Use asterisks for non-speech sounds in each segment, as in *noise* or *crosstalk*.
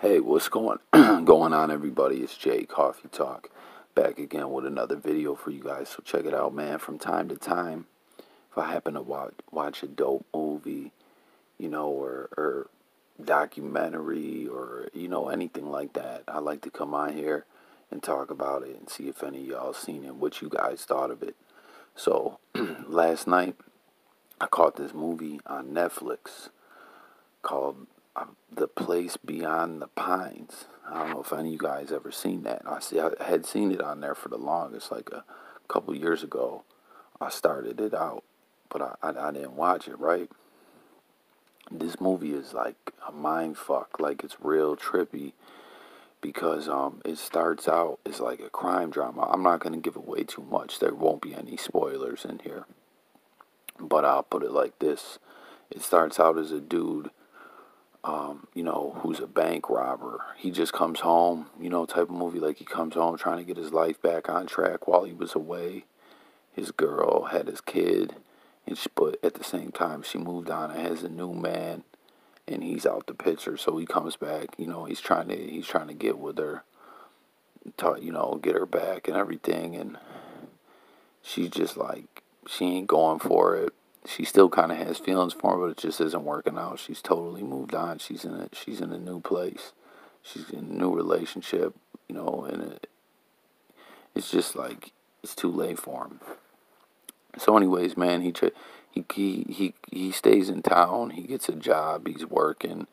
Hey, what's going *clears throat* going on, everybody? It's Jay Coffee Talk back again with another video for you guys. So check it out, man. From time to time, if I happen to watch watch a dope movie, you know, or or documentary, or you know anything like that, I like to come on here and talk about it and see if any of y'all seen it, what you guys thought of it. So *clears throat* last night, I caught this movie on Netflix called The Place Beyond the Pines. I don't know if any of you guys ever seen that. I see I had seen it on there for the longest, like a couple years ago. I started it out, but I, I, I didn't watch it, right? This movie is like a mind fuck, like it's real trippy because um it starts out as like a crime drama. I'm not gonna give away too much. There won't be any spoilers in here. But I'll put it like this. It starts out as a dude um, you know, who's a bank robber. He just comes home, you know, type of movie like he comes home trying to get his life back on track while he was away. His girl had his kid, and she, but at the same time she moved on and has a new man, and he's out the picture. So he comes back, you know, he's trying to he's trying to get with her, talk, you know, get her back and everything, and she's just like she ain't going for it she still kind of has feelings for him, but it just isn't working out. She's totally moved on. She's in a she's in a new place. She's in a new relationship, you know, and it, it's just like it's too late for him. So, anyways, man, he he he he he stays in town. He gets a job. He's working,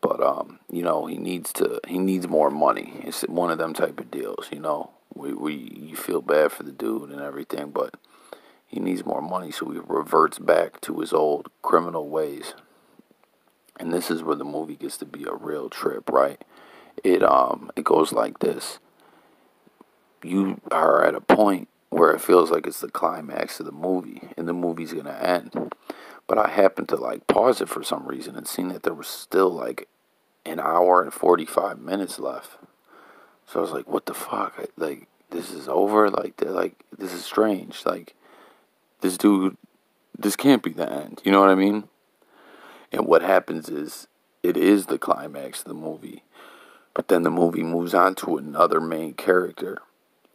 but um, you know, he needs to he needs more money. It's one of them type of deals, you know. We we you feel bad for the dude and everything, but he needs more money, so he reverts back to his old criminal ways. And this is where the movie gets to be a real trip, right? It um it goes like this. You are at a point where it feels like it's the climax of the movie and the movie's gonna end. But I happened to like pause it for some reason and seen that there was still like an hour and 45 minutes left. So I was like, what the fuck? Like, this is over? Like, like this is strange. Like, this dude, this can't be the end. You know what I mean? And what happens is, it is the climax of the movie. But then the movie moves on to another main character.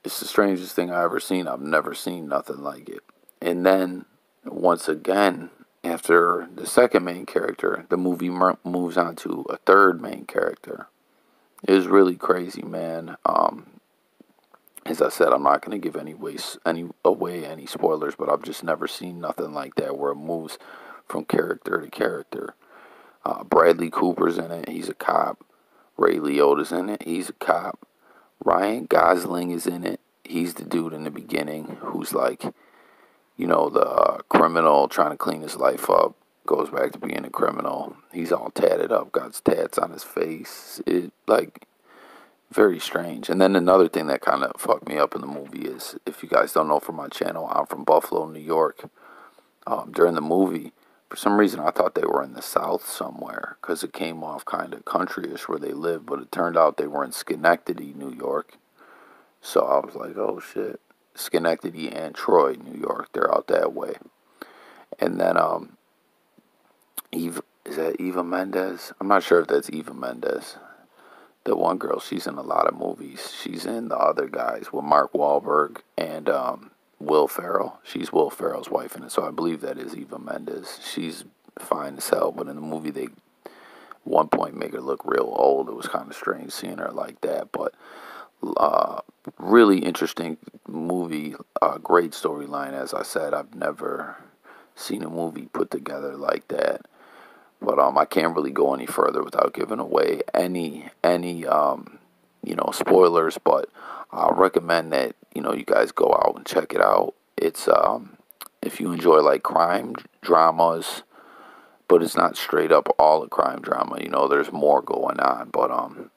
It's the strangest thing I've ever seen. I've never seen nothing like it. And then, once again, after the second main character, the movie moves on to a third main character. It is really crazy, man. Um, as I said, I'm not going to give any ways, any away any spoilers, but I've just never seen nothing like that where it moves from character to character. Uh, Bradley Cooper's in it; he's a cop. Ray Liotta's in it; he's a cop. Ryan Gosling is in it; he's the dude in the beginning who's like, you know, the uh, criminal trying to clean his life up. Goes back to being a criminal. He's all tatted up, got tats on his face. It like very strange. And then another thing that kind of fucked me up in the movie is, if you guys don't know from my channel, I'm from Buffalo, New York. Um, during the movie, for some reason, I thought they were in the South somewhere because it came off kind of countryish where they live, but it turned out they were in Schenectady, New York. So I was like, oh shit, Schenectady and Troy, New York, they're out that way. And then um, Eva is that Eva Mendes? I'm not sure if that's Eva Mendes the one girl, she's in a lot of movies. She's in the other guys with Mark Wahlberg and um, Will Ferrell. She's Will Ferrell's wife in it, so I believe that is Eva Mendes. She's fine as hell, but in the movie they one point make her look real old. It was kind of strange seeing her like that, but uh, really interesting movie. Uh, great storyline, as I said. I've never seen a movie put together like that. But um, I can't really go any further without giving away any any um, you know spoilers. But I recommend that you know you guys go out and check it out. It's um, if you enjoy like crime dramas, but it's not straight up all a crime drama. You know, there's more going on. But um,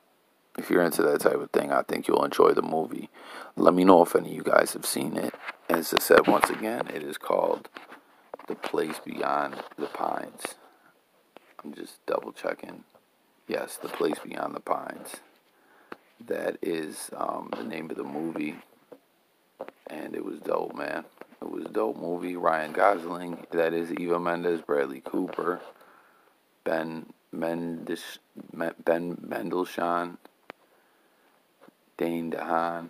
if you're into that type of thing, I think you'll enjoy the movie. Let me know if any of you guys have seen it. As I said once again, it is called The Place Beyond the Pines. I'm just double checking. Yes, The Place Beyond the Pines. That is um, the name of the movie. And it was dope, man. It was dope movie. Ryan Gosling. That is Eva Mendes, Bradley Cooper, Ben Mendish, Ben Mendelsohn, Dane DeHaan,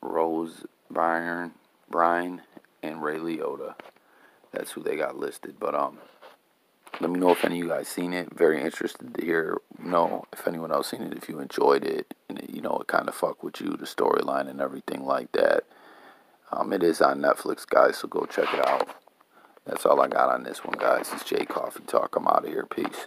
Rose Byrne, Bryan, and Ray Liotta. That's who they got listed. But um, let me know if any of you guys seen it. Very interested to hear know if anyone else seen it. If you enjoyed it, and you know it kind of fuck with you, the storyline and everything like that. Um, it is on Netflix, guys. So go check it out. That's all I got on this one, guys. It's Jay Coffee Talk. I'm out of here. Peace.